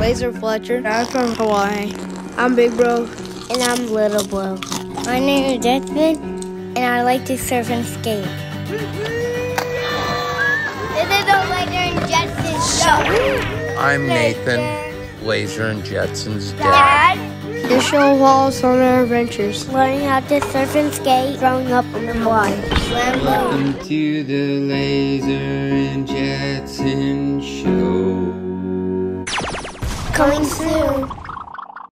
Lazer Fletcher. I'm from Hawaii. I'm Big Bro. And I'm Little Bro. My name is Desmond, and I like to surf and skate. This is the Lazer and Jetson show. I'm Nathan, Lazer and Jetson's dad. Dad, This show involves on our adventures. learning how to surf and skate, growing up in Hawaii. Slam Welcome to the Lazer and Jetson Coming soon.